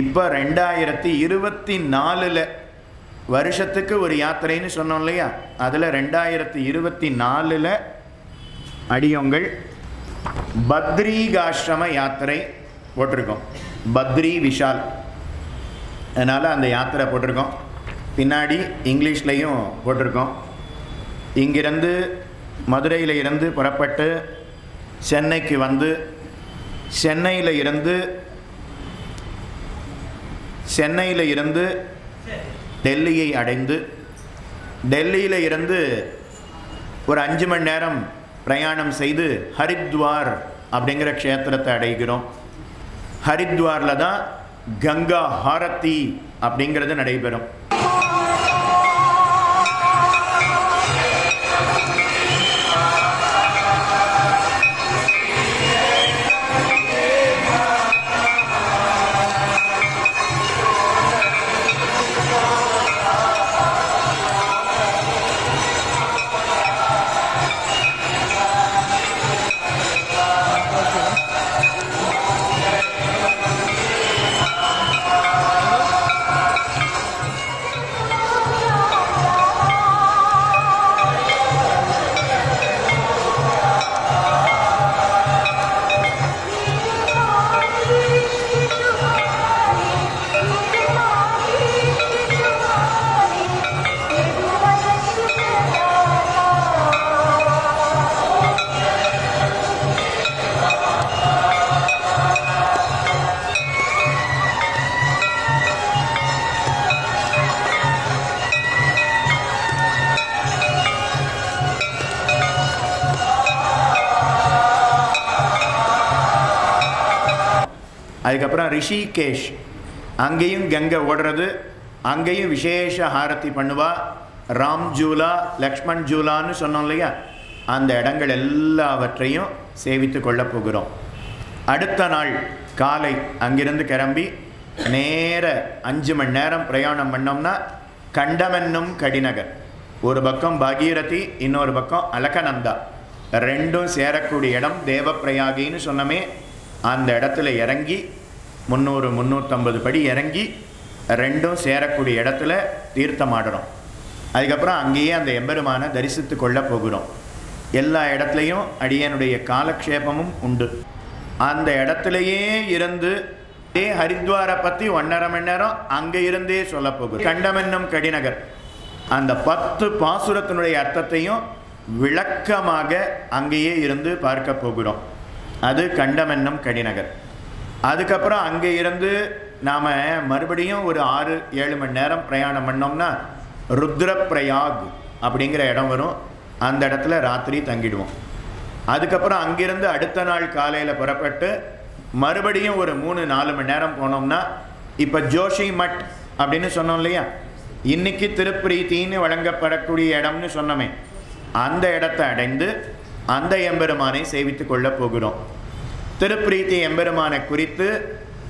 இப்போ ரெண்டாயிரத்தி இருபத்தி நாலில் வருஷத்துக்கு ஒரு யாத்திரைன்னு சொன்னோம் இல்லையா? அதில் ரெண்டாயிரத்தி இருபத்தி நாலில் அடியோங்கள் பத்ரீகாஷ்ரம யாத்திரை போட்டிருக்கோம். பத்ரி விஷால். அதனால் அந்த யாத்திரை போட்டிருக்கோம். பின்னாடி இங்கிலீஷ்லேயும் போட்டிருக்கோம். இங்கிருந்து மதுரையில் இருந்து புறப்பட்டு சென்னைக்கு வந்து சென்னையில் இருந்து சென்னையில் இருந்து டெல்லியை அடைந்து டெல்லியில் இருந்து ஒரு அஞ்சு மணி நேரம் பிரயாணம் செய்து ஹரித்வார் அப்படிங்கிற க்ஷேத்திரத்தை அடைகிறோம். ஹரித்வாரில் தான் கங்கா ஹாரத்தி அப்படிங்கிறது நடைபெறும். அதுக்கப்புறம் ரிஷிகேஷ். அங்கேயும் கங்கை ஓடுறது. அங்கேயும் விசேஷ ஹாரத்தி பண்ணுவா. ராம் ஜூலா லக்ஷ்மண் ஜூலான்னு சொன்னோம் இல்லையா? அந்த இடங்கள் எல்லாவற்றையும் சேவித்து கொள்ளப் போகிறோம். அடுத்த நாள் காலை அங்கிருந்து கிளம்பி நேர அஞ்சு மணி நேரம் பிரயாணம் பண்ணோம்னா கண்டமென்னும் கடிநகர். ஒரு பக்கம் பாகீரதி இன்னொரு பக்கம் அலகநந்தா. ரெண்டும் சேரக்கூடிய இடம் தேவப்பிரயாகின்னு சொன்னமே. அந்த இடத்துல இறங்கி முந்நூறு முந்நூற்றம்பது படி இறங்கி ரெண்டும் சேரக்கூடிய இடத்துல தீர்த்தமாடுறோம் அதுக்கப்புறம் அங்கேயே அந்த எம்பெருமானை தரிசித்து கொள்ள போகிறோம். எல்லா இடத்துலையும் அடியனுடைய காலக்ஷேபமும் உண்டு. அந்த இடத்துலையே இருந்து ஏ ஹரித்வாரை பற்றி ஒன்றரை மணி நேரம் அங்கே இருந்தே சொல்ல போகுது கண்டமென்னும் கடிநகர். அந்த பத்து பாசுரத்தினுடைய அர்த்தத்தையும் விளக்கமாக அங்கேயே இருந்து பார்க்க போகிறோம். அது கண்டமென்னும் கடிநகர். அதுக்கப்புறம் அங்கே இருந்து நாம் மறுபடியும் ஒரு ஆறு ஏழு மணி நேரம் பிரயாணம் பண்ணோம்னா ருத்ரப்பிரயாக் அப்படிங்கிற இடம் வரும். அந்த இடத்துல ராத்திரி தங்கிடுவோம். அதுக்கப்புறம் அங்கிருந்து அடுத்த நாள் காலையில் புறப்பட்டு மறுபடியும் ஒரு மூணு நாலு மணி நேரம் போனோம்னா இப்போ ஜோஷி மட் அப்படின்னு சொன்னோம் இல்லையா? இன்னைக்கு திருப்பிரீத்தின்னு வழங்கப்படக்கூடிய இடம்னு சொன்னோமே. அந்த இடத்தை அடைந்து அந்த எம்பெருமானை சேவித்து கொள்ளப் போகிறோம். திருப்பிரீத்தி எம்பெருமானை குறித்து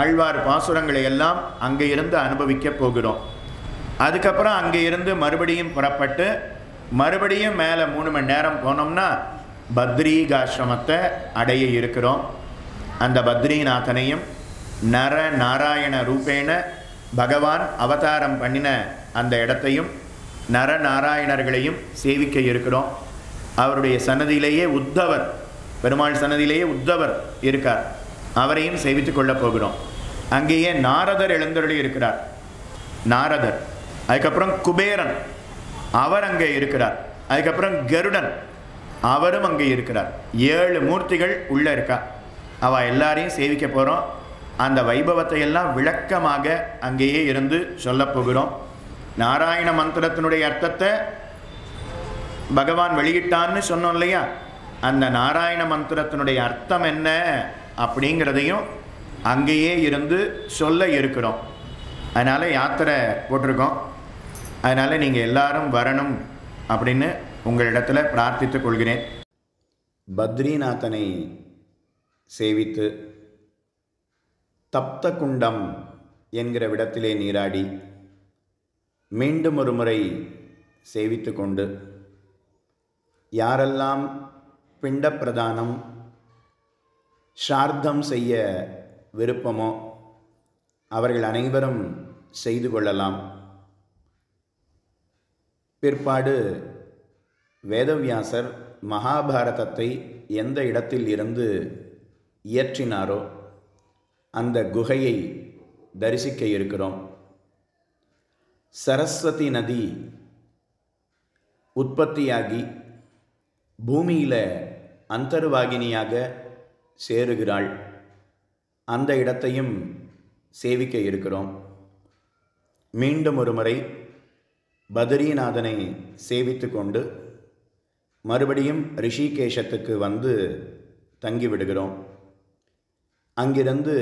அழ்வார் பாசுரங்களை எல்லாம் அங்கே இருந்து அனுபவிக்க போகிறோம். அதுக்கப்புறம் அங்கே இருந்து மறுபடியும் புறப்பட்டு மறுபடியும் மேலே மூணு மணி நேரம் போனோம்னா பத்ரீகாசிரமத்தை அடைய இருக்கிறோம். அந்த பத்ரிநாதனையும் நர நாராயண ரூபேண பகவான் அவதாரம் பண்ணின அந்த இடத்தையும் நர நாராயணர்களையும் சேவிக்க இருக்கிறோம். அவருடைய சன்னதியிலேயே உத்தவர் பெருமாள் சன்னதியிலேயே உத்தவர் இருக்கார். அவரையும் சேவித்துக் கொள்ளப் போகிறோம். அங்கேயே நாரதர் எழுந்தருளி இருக்கிறார். நாரதர் அதுக்கப்புறம் குபேரன் அவர் அங்கே இருக்கிறார். அதுக்கப்புறம் கருடன் அவரும் அங்கே இருக்கிறார். ஏழு மூர்த்திகள் உள்ளே இருக்கா. அவ எல்லாரையும் சேவிக்க போகிறோம் அந்த வைபவத்தை எல்லாம் விளக்கமாக அங்கேயே இருந்து சொல்லப் போகிறோம். நாராயண மந்திரத்தினுடைய அர்த்தத்தை பகவான் வெளியிட்டான்னு சொன்னோம் இல்லையா? அந்த நாராயண மந்திரத்தினுடைய அர்த்தம் என்ன அப்படிங்கிறதையும் அங்கேயே இருந்து சொல்ல இருக்கிறோம். அதனால் யாத்திரை போட்டிருக்கோம். அதனால் நீங்கள் எல்லாரும் வரணும் அப்படின்னு உங்களிடத்தில் பிரார்த்தித்துக் கொள்கிறேன். பத்ரிநாதனை சேவித்து தப்த குண்டம் என்கிற விடத்திலே நீராடி மீண்டும் ஒரு முறை சேவித்து கொண்டு யாரெல்லாம் பிண்ட பிரதானம் ஷார்த்தம் செய்ய விருப்பமோ? அவர்கள் அனைவரும் செய்து கொள்ளலாம். பிற்பாடு வேதவியாசர் மகாபாரதத்தை எந்த இடத்தில் இருந்து இயற்றினாரோ அந்த குகையை தரிசிக்க இருக்கிறோம். சரஸ்வதி நதி உற்பத்தியாகி பூமியில் அந்தர்வாகினியாக சேருகிறாள். அந்த இடத்தையும் சேவிக்க இருக்கிறோம். மீண்டும் ஒரு முறை பத்ரிநாதனை சேவித்து கொண்டு மறுபடியும் ரிஷிகேஷத்துக்கு வந்து தங்கிவிடுகிறோம். அங்கிருந்து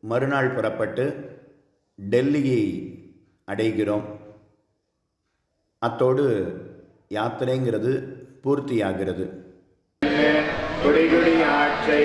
மறுநாள் புறப்பட்டு டெல்லியை அடைகிறோம். அத்தோடு யாத்திரைங்கிறது பூர்த்தியாகிறது. கொடி கொடி ஆற்றை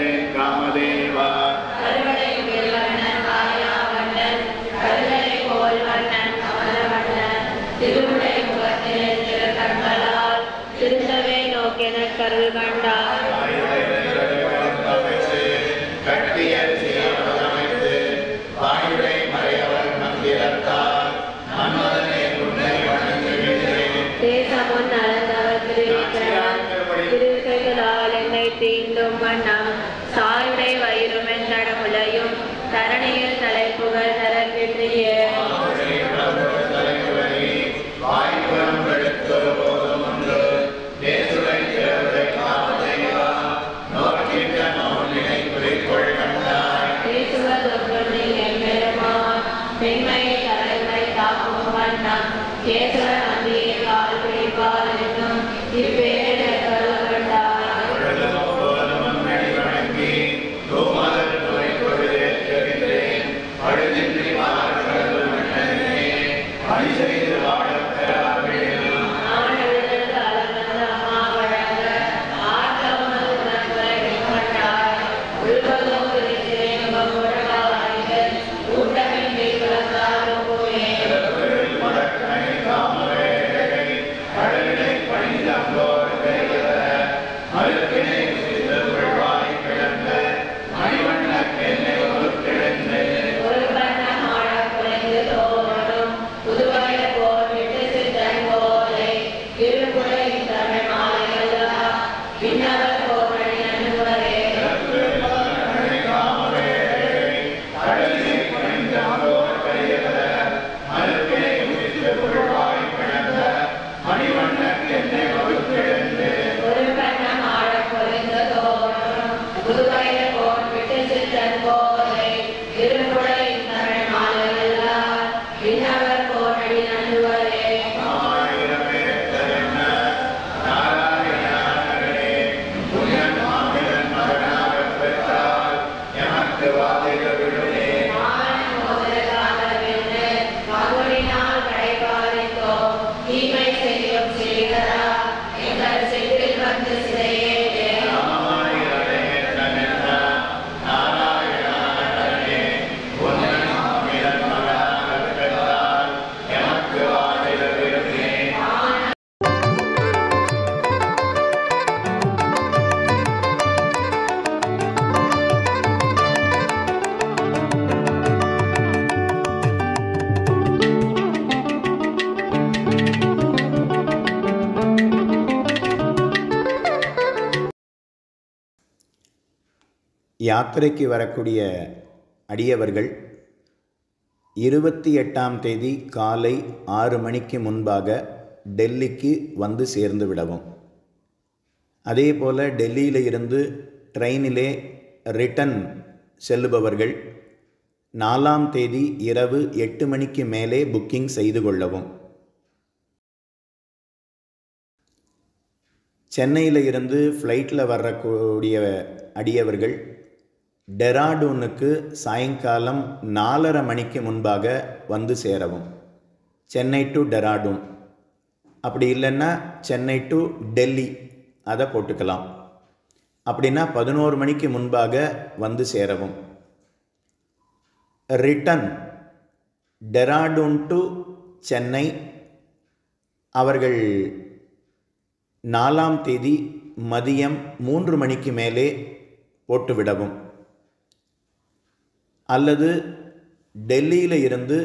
कामदेवा। யாத்திரைக்கு வரக்கூடிய அடியவர்கள் இருபத்தி எட்டாம் தேதி காலை ஆறு மணிக்கு முன்பாக டெல்லிக்கு வந்து சேர்ந்து விடவும். அதே போல் டெல்லியில் இருந்து ட்ரெயினிலே ரிட்டன் செல்லுபவர்கள் நாலாம் தேதி இரவு எட்டு மணிக்கு மேலே புக்கிங் செய்து கொள்ளவும். சென்னையில் இருந்து ஃப்ளைட்டில் வரக்கூடிய அடியவர்கள் டெராடூனுக்கு சாயங்காலம் நாலரை மணிக்கு முன்பாக வந்து சேரவும். சென்னை டு டெராடூன். அப்படி இல்லைன்னா சென்னை டு டெல்லி அதை போட்டுக்கலாம். அப்படின்னா பதினோரு மணிக்கு முன்பாக வந்து சேரவும். ரிட்டன் டெராடூன் டு சென்னை அவர்கள் நாலாம் தேதி மதியம் மூன்று மணிக்கு மேலே போட்டுவிடவும். அல்லது டெல்லியில் இருந்து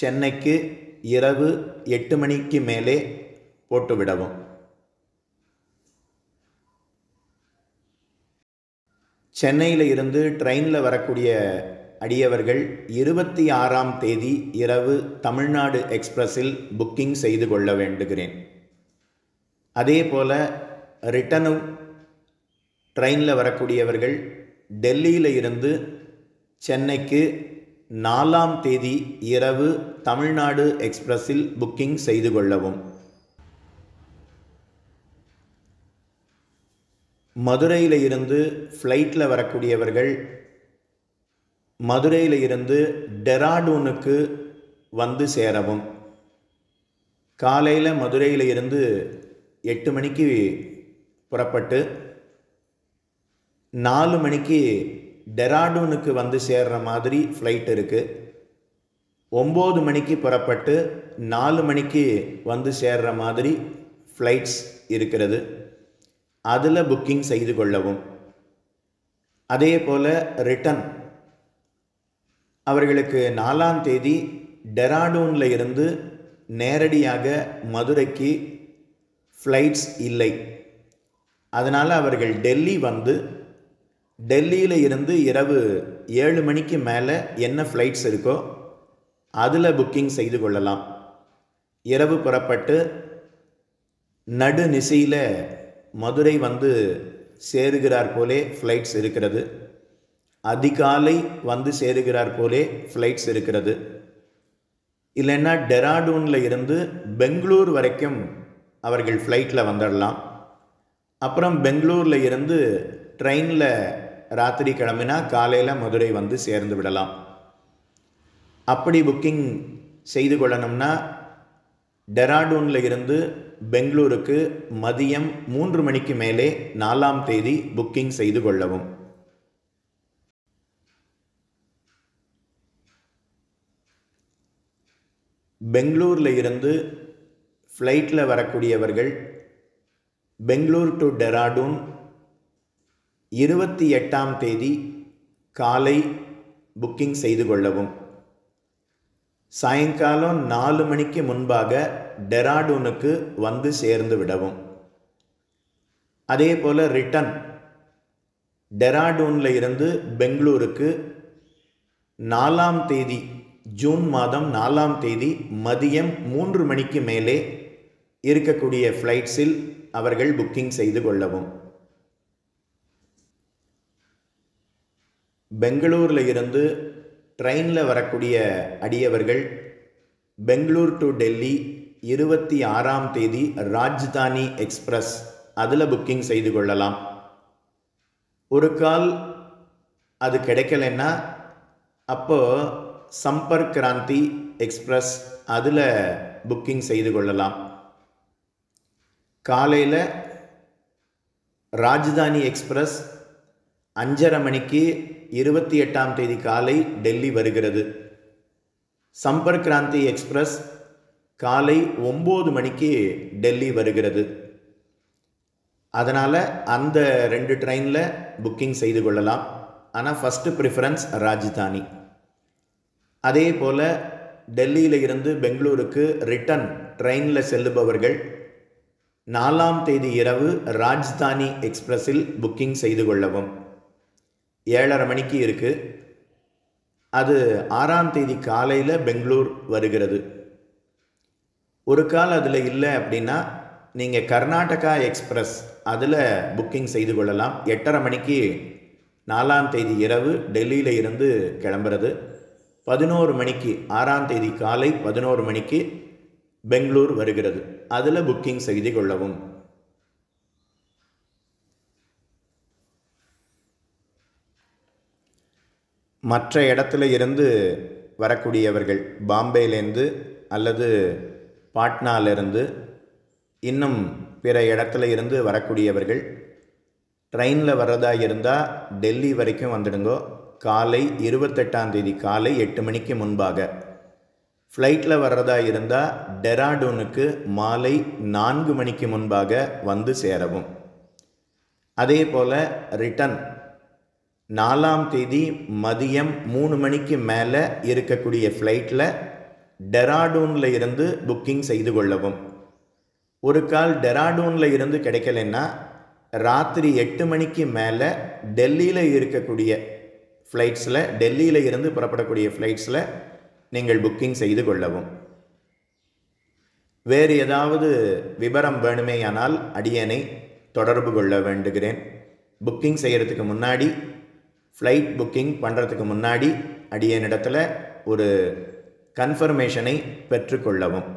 சென்னைக்கு இரவு எட்டு மணிக்கு மேலே போட்டுவிடவும் சென்னையில் இருந்து ட்ரெயினில் வரக்கூடிய அடியவர்கள் இருபத்தி ஆறாம் தேதி இரவு தமிழ்நாடு எக்ஸ்பிரஸில் புக்கிங் செய்து கொள்ள வேண்டுகிறேன். அதே போல் ரிட்டனும் ட்ரெயினில் வரக்கூடியவர்கள் டெல்லியில் இருந்து சென்னைக்கு நாலாம் தேதி இரவு தமிழ்நாடு எக்ஸ்பிரஸில் புக்கிங் செய்து கொள்ளவும். மதுரையில் இருந்து ஃப்ளைட்டில் வரக்கூடியவர்கள் மதுரையில் இருந்து டெராடூனுக்கு வந்து சேரவும். காலையில் மதுரையில் இருந்து எட்டு மணிக்கு புறப்பட்டு நாலு மணிக்கு டெராடூனுக்கு வந்து சேர்ற மாதிரி ஃப்ளைட் இருக்குது ஒம்பது மணிக்கு புறப்பட்டு நாலு மணிக்கு வந்து சேர்ற மாதிரி ஃப்ளைட்ஸ் இருக்கிறது. அதில் புக்கிங் செய்து கொள்ளவும். அதே போல் ரிட்டன் அவர்களுக்கு நாலாம் தேதி டெராடூனில் இருந்து நேரடியாக மதுரைக்கு ஃப்ளைட்ஸ் இல்லை. அதனால் அவர்கள் டெல்லி வந்து டெல்லியில் இருந்து இரவு ஏழு மணிக்கு மேலே என்ன ஃப்ளைட்ஸ் இருக்கோ அதில் புக்கிங் செய்து கொள்ளலாம். இரவு புறப்பட்டு நடு நிசையில் மதுரை வந்து சேருகிறார் போலே ஃப்ளைட்ஸ் இருக்கிறது. அதிகாலை வந்து சேருகிறார் போலே ஃப்ளைட்ஸ் இருக்கிறது. இல்லைன்னா டெராடூனில் இருந்து பெங்களூர் வரைக்கும் அவர்கள் ஃப்ளைட்டில் வந்துடலாம் அப்புறம் பெங்களூரில் இருந்து ட்ரெயினில் ராத்திரி கிளம்பினா காலையில் மதுரை வந்து சேர்ந்து விடலாம். அப்படி புக்கிங் செய்து கொள்ளணும்னா டெராடூனில் இருந்து பெங்களூருக்கு மதியம் மூன்று மணிக்கு மேலே நாலாம் தேதி புக்கிங் செய்து கொள்ளவும். பெங்களூரில் இருந்து ஃப்ளைட்டில் வரக்கூடியவர்கள் பெங்களூர் டு டெராடூன் இருபத்தி எட்டாம் தேதி காலை புக்கிங் செய்து கொள்ளவும். சாயங்காலம் நாலு மணிக்கு முன்பாக டெராடூனுக்கு வந்து சேர்ந்து விடவும். அதே போல் ரிட்டன் டெராடூனில் இருந்து பெங்களூருக்கு நாலாம் தேதி ஜூன் மாதம் நாலாம் தேதி மதியம் மூன்று மணிக்கு மேலே இருக்கக்கூடிய ஃப்ளைட்ஸில் அவர்கள் புக்கிங் செய்து கொள்ளவும். பெங்களூரில் இருந்து ட்ரெயினில் வரக்கூடிய அடியவர்கள் பெங்களூர் டு டெல்லி இருபத்தி ஆறாம் தேதி ராஜ்தானி எக்ஸ்பிரஸ் அதில் புக்கிங் செய்து கொள்ளலாம். ஒரு கால் அது கிடைக்கலன்னா அப்போது சம்பர்க் கிராந்தி எக்ஸ்பிரஸ் அதில் புக்கிங் செய்து கொள்ளலாம். காலையில் ராஜ்தானி எக்ஸ்பிரஸ் அஞ்சரை மணிக்கு இருபத்தி எட்டாம் தேதி காலை டெல்லி வருகிறது. சம்பர்க் கிராந்தி எக்ஸ்பிரஸ் காலை ஒம்பது மணிக்கு டெல்லி வருகிறது. அதனால் அந்த ரெண்டு ட்ரெயினில் புக்கிங் செய்து கொள்ளலாம். ஆனால் ஃபஸ்ட்டு ப்ரிஃபரன்ஸ் ராஜ்தானி. அதே போல் டெல்லியில் இருந்து பெங்களூருக்கு ரிட்டன் ட்ரெயினில் செல்லுபவர்கள் நாலாம் தேதி இரவு ராஜ்தானி எக்ஸ்பிரஸில் புக்கிங் செய்து கொள்ளவும். ஏழரை மணிக்கு இருக்குது அது ஆறாம் தேதி காலையில் பெங்களூர் வருகிறது. ஒரு கால் அதில் இல்லை அப்படின்னா நீங்கள் கர்நாடகா எக்ஸ்பிரஸ் அதில் புக்கிங் செய்து கொள்ளலாம். எட்டரை மணிக்கு நாலாம் தேதி இரவு டெல்லியில் இருந்து கிளம்புறது. பதினோரு மணிக்கு ஆறாம் தேதி காலை பதினோரு மணிக்கு பெங்களூர் வருகிறது. அதில் புக்கிங் செய்து கொள்ளவும். மற்ற இடத்துல இருந்து வரக்கூடியவர்கள் பாம்பேலேருந்து அல்லது பாட்னாலேருந்து இன்னும் பிற இடத்துல இருந்து வரக்கூடியவர்கள் ட்ரெயினில் வர்றதா இருந்தால் டெல்லி வரைக்கும் வந்துடுங்கோ. காலை இருபத்தெட்டாம் தேதி காலை எட்டு மணிக்கு முன்பாக. ஃப்ளைட்டில் வர்றதா இருந்தால் டெராடூனுக்கு மாலை நான்கு மணிக்கு முன்பாக வந்து சேரவும். அதே போல் ரிட்டன் நாலாம் தேதி மதியம் மூணு மணிக்கு மேலே இருக்கக்கூடிய ஃப்ளைட்டில் டெராடூனில் இருந்து புக்கிங் செய்து கொள்ளவும். ஒரு கால் டெராடூனில் இருந்து கிடைக்கலன்னா ராத்திரி எட்டு மணிக்கு மேலே டெல்லியில் இருக்கக்கூடிய ஃப்ளைட்ஸில் டெல்லியில் இருந்து புறப்படக்கூடிய ஃப்ளைட்ஸில் நீங்கள் புக்கிங் செய்து கொள்ளவும். வேறு ஏதாவது விவரம் வேணுமேயானால் அடியனை தொடர்பு கொள்ள வேண்டுகிறேன். புக்கிங் செய்கிறதுக்கு முன்னாடி ஃப்ளைட் புக்கிங் பண்ணுறதுக்கு முன்னாடி அடியனிடத்தில் ஒரு கன்ஃபர்மேஷனை பெற்றுக்கொள்ளவும்.